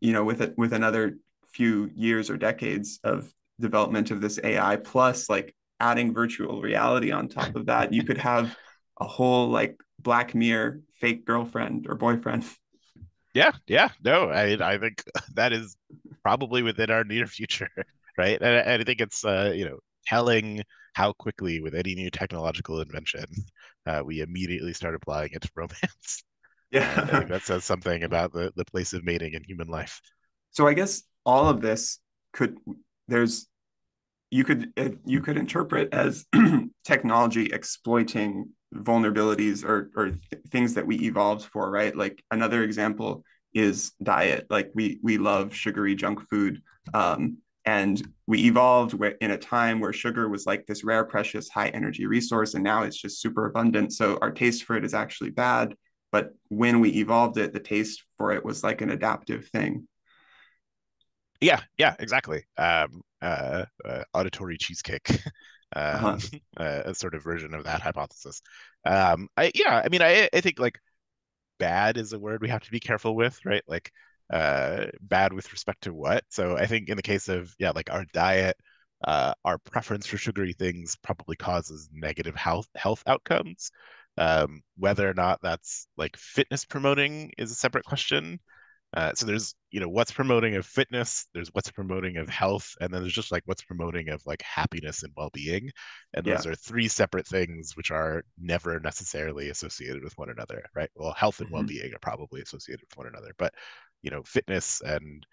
you know with it with another few years or decades of development of this ai plus like adding virtual reality on top of that you could have a whole like black mirror fake girlfriend or boyfriend. [LAUGHS] Yeah, yeah, no, I I think [LAUGHS] that is probably within our near [LAUGHS] future, right? And, and I think it's uh, you know telling how quickly with any new technological invention uh, we immediately start applying it to romance. Yeah, uh, I think that says something about the the place of mating in human life. So I guess all of this could there's you could you could interpret as [CLEARS THROAT] technology exploiting vulnerabilities or or th- things that we evolved for right? Like another example is diet. Like we we love sugary junk food um, and we evolved in a time where sugar was like this rare precious high energy resource and now it's just super abundant. So our taste for it is actually bad but when we evolved it the taste for it was like an adaptive thing. Yeah yeah exactly. Um uh, uh auditory cheesecake [LAUGHS] uh-huh. um, [LAUGHS] uh, a sort of version of that hypothesis. Um, I yeah, I mean, I I think like bad is a word we have to be careful with, right? Like uh, bad with respect to what. So I think in the case of yeah, like our diet, uh, our preference for sugary things probably causes negative health health outcomes. Um, whether or not that's like fitness promoting is a separate question. Uh, so there's you know what's promoting of fitness, there's what's promoting of health, and then there's just like what's promoting of like happiness and well-being, and those are three separate things which are never necessarily associated with one another, right? Well, health and mm-hmm. well-being are probably associated with one another, but you know fitness and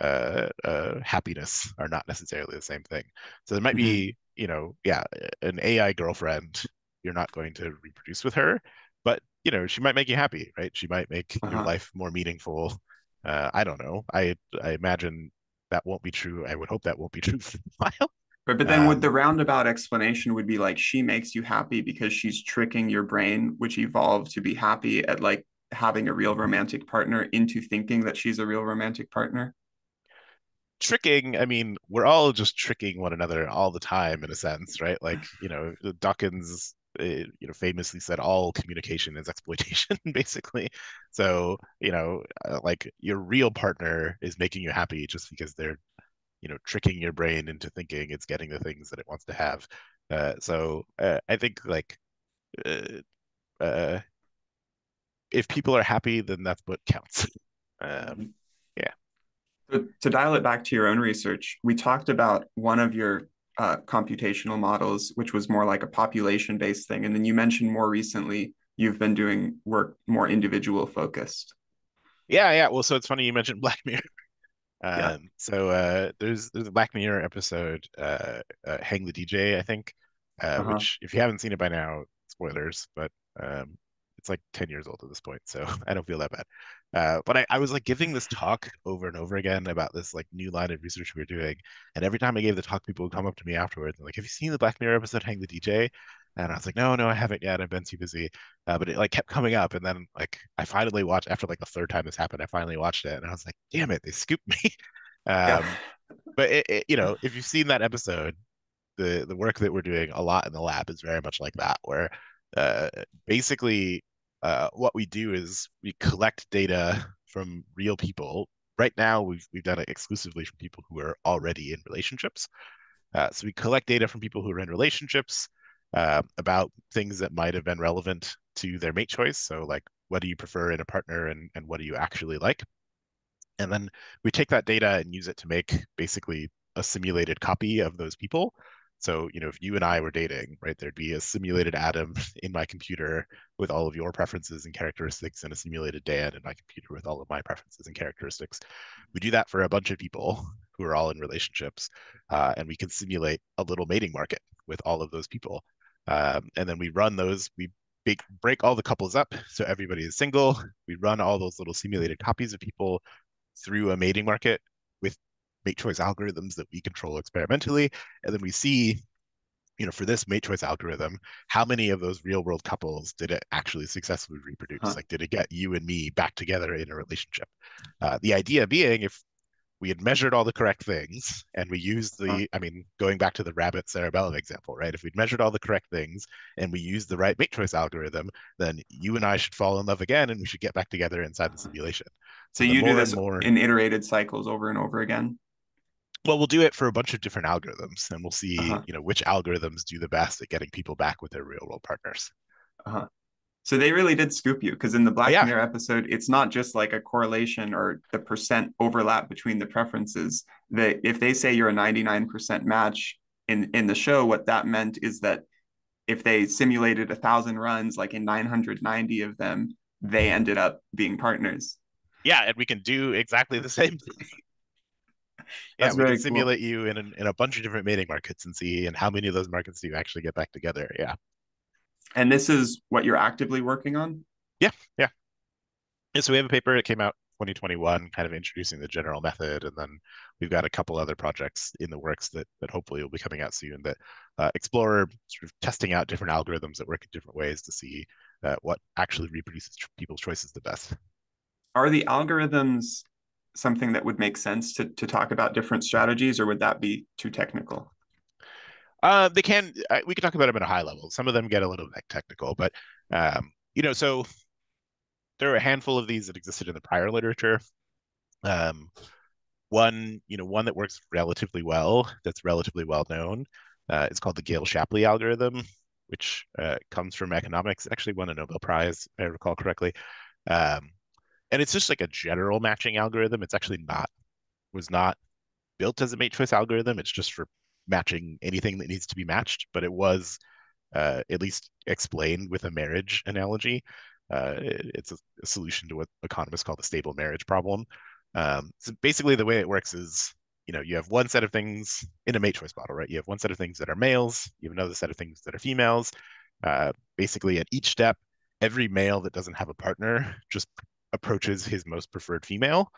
uh, uh, happiness are not necessarily the same thing. So there might mm-hmm. be you know yeah an AI girlfriend you're not going to reproduce with her, but you know she might make you happy, right? She might make uh-huh. your life more meaningful uh, I don't know. I I imagine that won't be true. I would hope that won't be true for a [LAUGHS] while. But, but then um, would the roundabout explanation would be like she makes you happy because she's tricking your brain, which evolved to be happy at like having a real romantic partner into thinking that she's a real romantic partner? Tricking, I mean, we're all just tricking one another all the time in a sense, right? Like, you know, Dawkins it, you know famously said all communication is exploitation [LAUGHS] basically. So you know uh, like your real partner is making you happy just because they're you know tricking your brain into thinking it's getting the things that it wants to have. Uh, so uh, i think like uh, uh if people are happy then that's what counts. [LAUGHS] Um, mm-hmm. yeah. To, to dial it back to your own research we talked about one of your uh, computational models, which was more like a population based thing. And then you mentioned more recently you've been doing work more individual focused. Yeah, yeah. Well, so it's funny you mentioned [LAUGHS] Black Mirror. Um, yeah. So uh, there's there's a Black Mirror episode, uh, uh "Hang the DJ," I think, uh, uh-huh. which if you haven't seen it by now, spoilers, but um, it's like 10 years old at this point, so [LAUGHS] I don't feel that bad. Uh, but I, I was like giving this talk over and over again about this like new line of research we were doing. And every time I gave the talk, people would come up to me afterwards and like, have you seen the Black Mirror episode Hang the DJ? And I was like, no, no, I haven't yet. I've been too busy. Uh, but it like kept coming up. And then like I finally watched after like the third time this happened, I finally watched it and I was like, damn it, they scooped me. [LAUGHS] um, but it, it, you know, if you've seen that episode, the the work that we're doing a lot in the lab is very much like that, where uh, basically uh, what we do is we collect data from real people. Right now, we've we've done it exclusively from people who are already in relationships. Uh, so we collect data from people who are in relationships uh, about things that might have been relevant to their mate choice. So like, what do you prefer in a partner, and and what do you actually like? And then we take that data and use it to make basically a simulated copy of those people. So, you know, if you and I were dating, right, there'd be a simulated Adam [LAUGHS] in my computer with all of your preferences and characteristics, and a simulated Dan in my computer with all of my preferences and characteristics. We do that for a bunch of people [LAUGHS] who are all in relationships, uh, and we can simulate a little mating market with all of those people. Um, and then we run those, we break, break all the couples up [LAUGHS] so everybody is single. We run all those little simulated copies of people through a mating market with mate choice algorithms that we control experimentally. And then we see, you know, for this mate choice algorithm, how many of those real world couples did it actually successfully reproduce? Huh. Like, did it get you and me back together in a relationship? Uh, the idea being, if we had measured all the correct things and we used the huh. i mean going back to the rabbit cerebellum example right if we'd measured all the correct things and we used the right mate choice algorithm then you and i should fall in love again and we should get back together inside the simulation so, so you do this more... in iterated cycles over and over again well, we'll do it for a bunch of different algorithms, and we'll see, uh-huh. you know, which algorithms do the best at getting people back with their real world partners. Uh-huh. So they really did scoop you because in the Black yeah. Mirror episode, it's not just like a correlation or the percent overlap between the preferences. That if they say you're a 99% match in in the show, what that meant is that if they simulated a thousand runs, like in 990 of them, they ended up being partners. Yeah, and we can do exactly the same thing yeah, we can simulate cool. you in, in a bunch of different mating markets and see and how many of those markets do you actually get back together. Yeah. And this is what you're actively working on? Yeah, yeah. Yeah, so we have a paper that came out 2021 kind of introducing the general method and then we've got a couple other projects in the works that that hopefully will be coming out soon that uh, explore sort of testing out different algorithms that work in different ways to see uh, what actually reproduces people's choices the best are the algorithms something that would make sense to to talk about different strategies, or would that be too technical? Uh, they can. Uh, we can talk about them at a high level. Some of them get a little bit technical, but um, you know, so there are a handful of these that existed in the prior literature. Um, one, you know, one that works relatively well, that's relatively well known, uh, is called the Gale-Shapley algorithm, which uh, comes from economics. Actually won a Nobel Prize, if I recall correctly. Um, and it's just like a general matching algorithm. It's actually not was not built as a mate choice algorithm. It's just for matching anything that needs to be matched, but it was uh, at least explained with a marriage analogy. Uh, it, it's a, a, solution to what economists call the stable marriage problem. Um, so basically, the way it works is, you know, you have one set of things in a mate choice model, right? You have one set of things that are males. You have another set of things that are females. Uh, basically, at each step, every male that doesn't have a partner just approaches his most preferred female.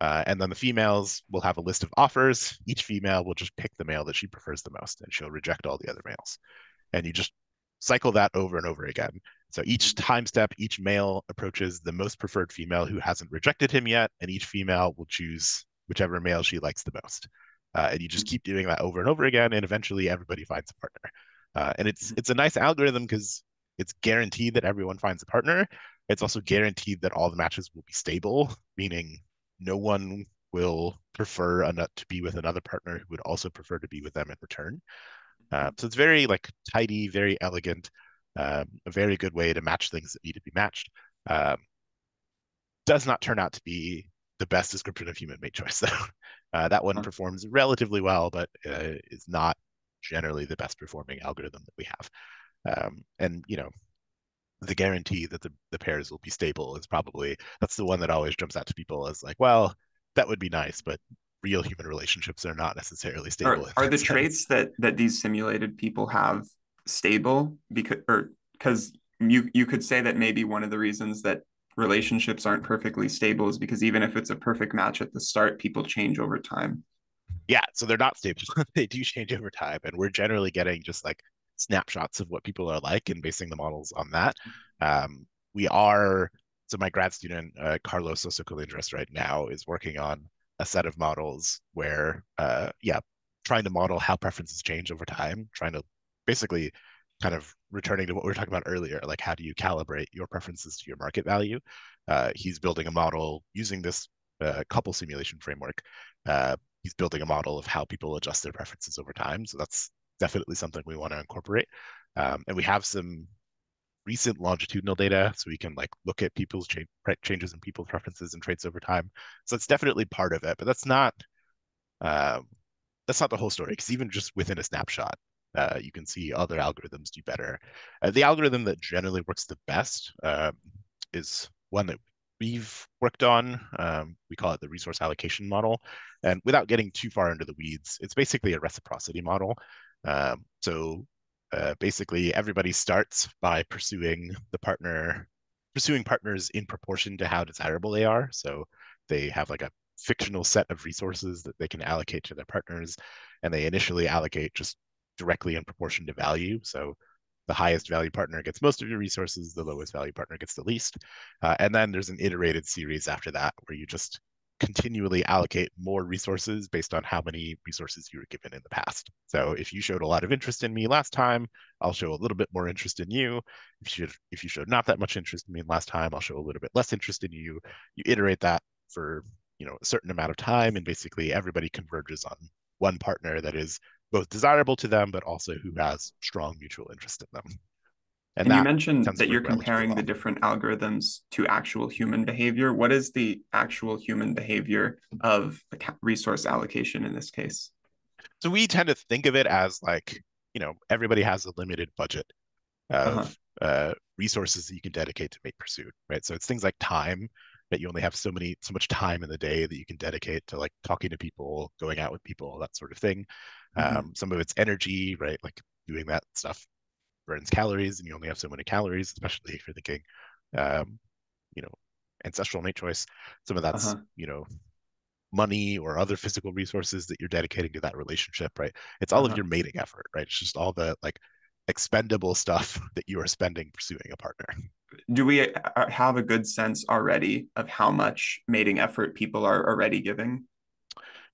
Uh, and then the females will have a list of offers. Each female will just pick the male that she prefers the most, and she'll reject all the other males. And you just cycle that over and over again. So each time step, each male approaches the most preferred female who hasn't rejected him yet, and each female will choose whichever male she likes the most. Uh, and you just keep doing that over and over again, and eventually everybody finds a partner. Uh, and it's it's a nice algorithm because it's guaranteed that everyone finds a partner. It's also guaranteed that all the matches will be stable, meaning no one will prefer a nut to be with another partner who would also prefer to be with them in return. Uh, so it's very like tidy, very elegant, um, a very good way to match things that need to be matched. Um, does not turn out to be the best description of human mate choice [LAUGHS] though. Uh, that one huh. performs relatively well, but uh, is not generally the best performing algorithm that we have. Um, and you know, the guarantee that the, the pairs will be stable is probably that's the one that always jumps out to people as like, well, that would be nice, but real human relationships are not necessarily stable. Are, are the sense. traits that that these simulated people have stable because or because you you could say that maybe one of the reasons that relationships aren't perfectly stable is because even if it's a perfect match at the start, people change over time. Yeah, so they're not stable. [LAUGHS] they do change over time, and we're generally getting just like snapshots of what people are like and basing the models on that. Um, we are so my grad student uh, Carlos Sosocolindres right now is working on a set of models where, uh, yeah, trying to model how preferences change over time, trying to basically kind of returning to what we were talking about earlier, like how do you calibrate your preferences to your market value? Uh, he's building a model using this uh, couple simulation framework. Uh, he's building a model of how people adjust their preferences over time. So that's definitely something we want to incorporate. Um, and we have some recent longitudinal data so we can like look at people's cha changes in people's preferences and traits over time. So it's definitely part of it, but that's not um, that's not the whole story because even just within a snapshot, uh, you can see other algorithms do better. Uh, the algorithm that generally works the best um, is one that we've worked on. Um, we call it the resource allocation model. And without getting too far into the weeds, it's basically a reciprocity model. Um, so uh, basically everybody starts by pursuing the partner, pursuing partners in proportion to how desirable they are. So they have like a fictional set of resources that they can allocate to their partners, and they initially allocate just directly in proportion to value. So the highest value partner gets most of your resources, the lowest value partner gets the least. Uh, and then there's an iterated series after that where you just continually allocate more resources based on how many resources you were given in the past. So if you showed a lot of interest in me last time, I'll show a little bit more interest in you. If you if you showed not that much interest in me last time, I'll show a little bit less interest in you. You iterate that for you know a certain amount of time, and basically everybody converges on one partner that is both desirable to them, but also who has strong mutual interest in them. And, and you mentioned that you're comparing the different algorithms to actual human behavior. What is the actual human behavior of resource allocation in this case? So we tend to think of it as like, you know, everybody has a limited budget of uh-huh. uh, resources that you can dedicate to mate pursuit, right? So it's things like time that you only have so many, so much time in the day that you can dedicate to like talking to people, going out with people, that sort of thing. Mm-hmm. Um, some of it's energy, right? Like doing that stuff burns calories and you only have so many calories, especially if you're thinking, um, you know, ancestral mate choice. Some of that's, uh-huh. you know, money or other physical resources that you're dedicating to that relationship, right? It's all uh-huh. of your mating effort, right? It's just all the like expendable stuff [LAUGHS] that you are spending pursuing a partner. Do we uh, have a good sense already of how much mating effort people are already giving?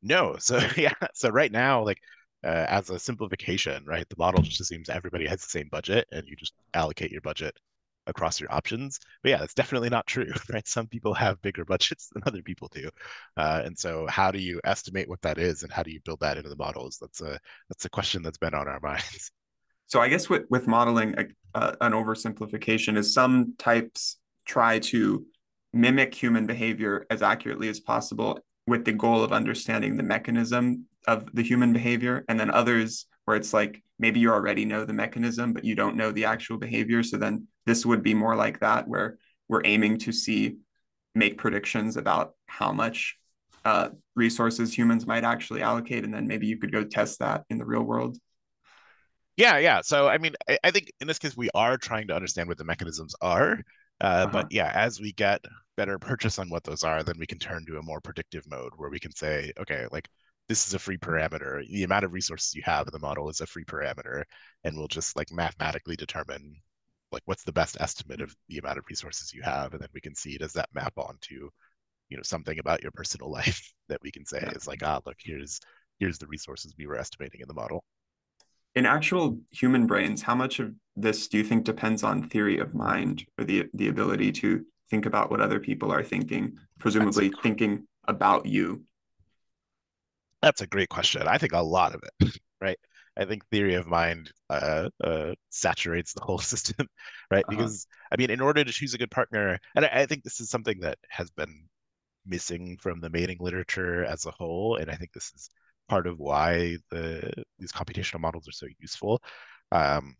No. So [LAUGHS] yeah. So right now, like uh, as a simplification, right? The model just assumes everybody has the same budget and you just allocate your budget across your options. But yeah, that's definitely not true, [LAUGHS] right? Some people have bigger budgets [LAUGHS] than other people do. Uh, and so how do you estimate what that is and how do you build that into the models? That's a that's a question that's been on our [LAUGHS] minds. So I guess with, with modeling, uh, an oversimplification is some types try to mimic human behavior as accurately as possible with the goal of understanding the mechanism of the human behavior. And then others where it's like maybe you already know the mechanism but you don't know the actual behavior. So then this would be more like that where we're aiming to see make predictions about how much uh, resources humans might actually allocate. And then maybe you could go test that in the real world. Yeah yeah. So i mean i, I think in this case we are trying to understand what the mechanisms are. Uh, uh-huh. but yeah as we get better purchase on what those are then we can turn to a more predictive mode where we can say okay like this is a free parameter. The amount of resources you have in the model is a free parameter and we'll just like mathematically determine like what's the best estimate of the amount of resources you have and then we can see does that map onto you know something about your personal [LAUGHS] life that we can say yeah. is like ah look here's here's the resources we were estimating in the model. In actual human brains how much of this do you think depends on theory of mind or the the ability to think about what other people are thinking presumably thinking about you that's a great question i think a lot of it [LAUGHS] right I think theory of mind uh, uh, saturates the whole [LAUGHS] system, right? Uh-huh. Because I mean, in order to choose a good partner, and I, I, think this is something that has been missing from the mating literature as a whole, and I think this is part of why the these computational models are so useful. Um,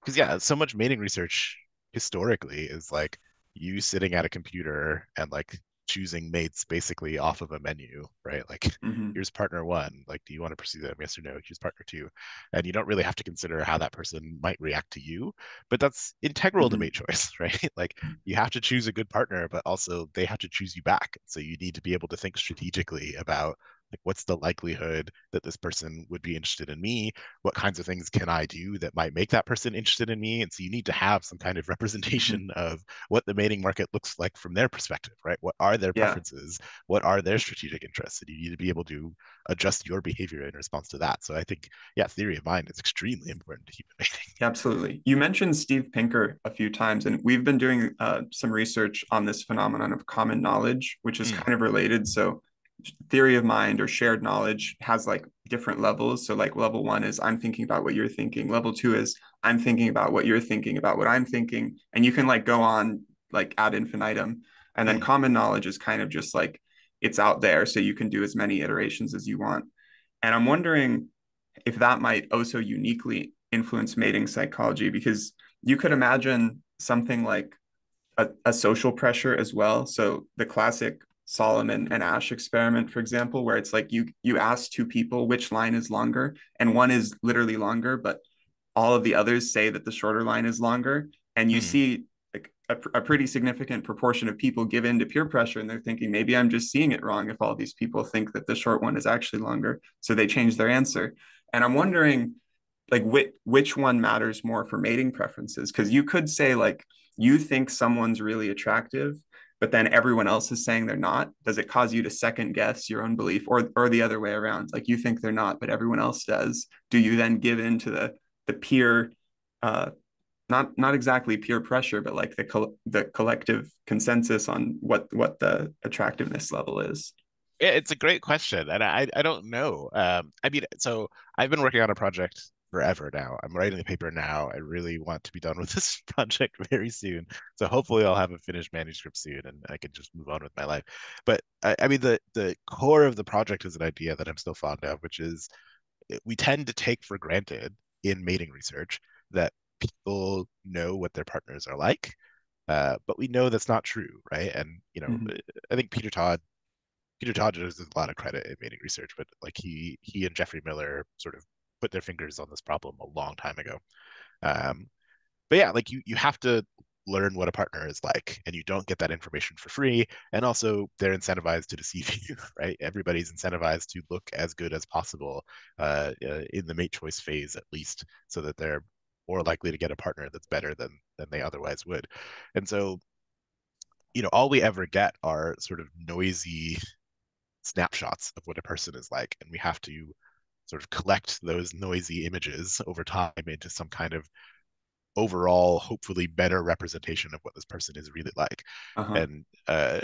because yeah, so much mating research historically is like you sitting at a computer and like choosing mates basically off of a menu, right? Like [LAUGHS] mm-hmm. here's partner one. Like, do you want to pursue them? Yes or no? Here's partner two. And you don't really have to consider how that person might react to you. But that's integral mm-hmm. to mate choice, [LAUGHS] right? like you have to choose a good partner, but also they have to choose you back. So you need to be able to think strategically about like what's the likelihood that this person would be interested in me? What kinds of things can i do that might make that person interested in me? And so you need to have some kind of mm-hmm. representation of what the mating market looks like from their perspective right? What are their yeah. preferences? What are their strategic interests? And you need to be able to adjust your behavior in response to that. So i think yeah theory of mind is extremely important to human [LAUGHS] mating. Absolutely. You mentioned steve pinker a few times and we've been doing uh, some research on this phenomenon of common knowledge which is mm. kind of related. So theory of mind or shared knowledge has like different levels. So like level one is I'm thinking about what you're thinking. Level two is I'm thinking about what you're thinking about what I'm thinking. And you can like go on like ad infinitum. And then mm. common knowledge is kind of just like it's out there. So you can do as many iterations as you want. And I'm wondering if that might also uniquely influence mating psychology because you could imagine something like a, a social pressure as well. So the classic Solomon and Asch experiment, for example, where it's like you you ask two people which line is longer, and one is literally longer, but all of the others say that the shorter line is longer, and you mm. see like a, a, pretty significant proportion of people give in to peer pressure, and they're thinking maybe I'm just seeing it wrong if all these people think that the short one is actually longer, so they change their answer. And I'm wondering, like which which one matters more for mating preferences? Because you could say like you think someone's really attractive but then everyone else is saying they're not does it cause you to second guess your own belief or or the other way around? Like you think they're not but everyone else does. Do you then give in to the the peer uh not not exactly peer pressure but like the co- the collective consensus on what what the attractiveness level is? Yeah, it's a great question and i i don't know. Um i mean so i've been working on a project forever now. I'm writing the paper now. I really want to be done with [LAUGHS] this project very soon. So hopefully I'll have a finished manuscript soon and I can just move on with my life. But I, I mean the the core of the project is an idea that I'm still fond of, which is eh, we tend to take for granted in mating research that people know what their partners are like. Uh, but we know that's not true, right? And you know, mm-hmm. I think Peter Todd Peter Todd deserves a lot of credit in mating research, but like he he and Geoffrey Miller sort of put their fingers on this problem a long time ago. Um, but yeah, like you you have to learn what a partner is like and you don't get that information for free and also they're incentivized to deceive [LAUGHS] you right everybody's incentivized to look as good as possible uh, uh, in the mate choice phase at least so that they're more likely to get a partner that's better than than they otherwise would and so you know all we ever get are sort of noisy snapshots of what a person is like and we have to sort of collect those noisy images over time into some kind of overall hopefully better representation of what this person is really like uh-huh. and uh,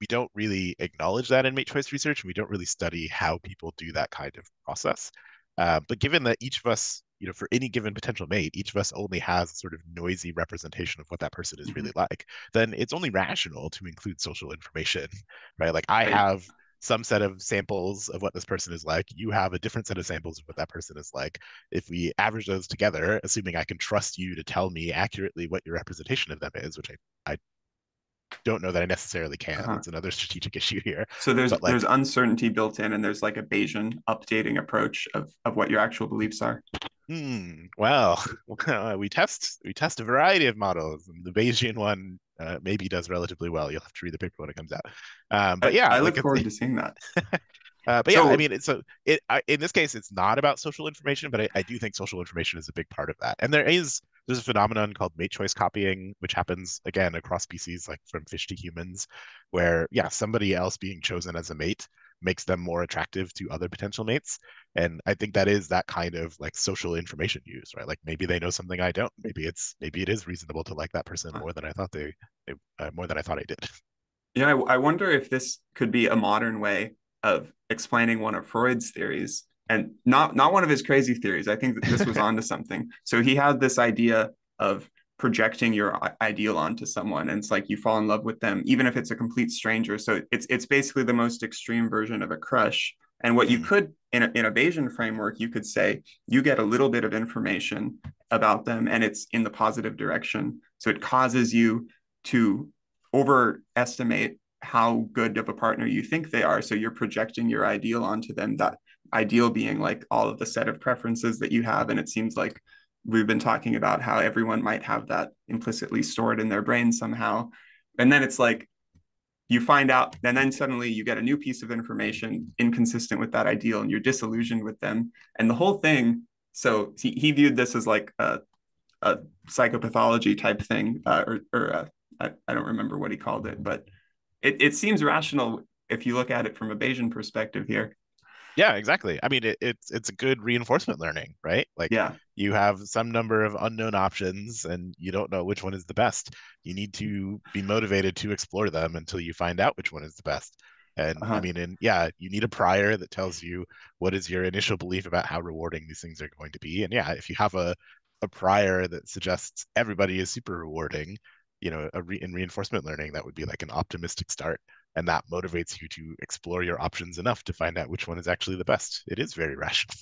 we don't really acknowledge that in mate choice research and we don't really study how people do that kind of process Uh, but given that each of us, you know, for any given potential mate, each of us only has a sort of noisy representation of what that person is really mm-hmm. like, then it's only rational to include social information, [LAUGHS] right? Like I have some set of samples of what this person is like. You have a different set of samples of what that person is like. If we average those together, assuming I can trust you to tell me accurately what your representation of them is, which I, I don't know that I necessarily can. Uh-huh. It's another strategic [LAUGHS] issue here. So there's like, there's uncertainty built in, and there's like a Bayesian updating approach of of what your actual beliefs are. Hmm. Well, [LAUGHS] we test we test a variety of models. The Bayesian one uh, maybe does relatively well. You'll have to read the paper when it comes out. Um, but yeah, I, I look like forward to seeing that. [LAUGHS] uh, but so, yeah, I mean, it's so it I, in this case, it's not about social information, but I, I do think social information is a big part of that. And there is there's a phenomenon called mate choice copying, which happens again across species, like from fish to humans, where yeah, somebody else being chosen as a mate makes them more attractive to other potential mates. And I think that is that kind of like social information use, right? Like maybe they know something I don't. Maybe it's maybe it is reasonable to like that person more than I thought they, they uh, more than I thought I did. [LAUGHS] Yeah, I, I wonder if this could be a modern way of explaining one of Freud's theories, and not not one of his crazy theories. I think that this was [LAUGHS] onto something. So he had this idea of projecting your ideal onto someone and it's like you fall in love with them even if it's a complete stranger. So it's it's basically the most extreme version of a crush. And what you mm. could in a, in a bayesian framework you could say you get a little bit of information about them and it's in the positive direction. So it causes you to overestimate how good of a partner you think they are. So you're projecting your ideal onto them that ideal being like all of the set of preferences that you have. And it seems like we've been talking about how everyone might have that implicitly stored in their brain somehow. And then it's like you find out and then suddenly you get a new piece of information inconsistent with that ideal and you're disillusioned with them. And the whole thing so he, he viewed this as like a, a psychopathology type thing uh, or, or uh, I, I don't remember what he called it but it, it seems rational if you look at it from a bayesian perspective here yeah, exactly. I mean, it, it's it's a good reinforcement learning, right? Like, yeah, you have some number of unknown options, and you don't know which one is the best. You need to be motivated to explore them until you find out which one is the best. And uh-huh. I mean, and yeah, you need a prior that tells you what is your initial belief about how rewarding these things are going to be. And yeah, if you have a a prior that suggests everybody is super rewarding, you know, a re- in reinforcement learning, that would be like an optimistic start and that motivates you to explore your options enough to find out which one is actually the best. It is very [LAUGHS] rational.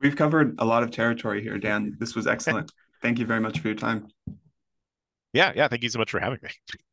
We've covered a lot of territory here, Dan. This was [LAUGHS] excellent. Thank you very much for your time. Yeah, yeah. Thank you so much for having me. [LAUGHS]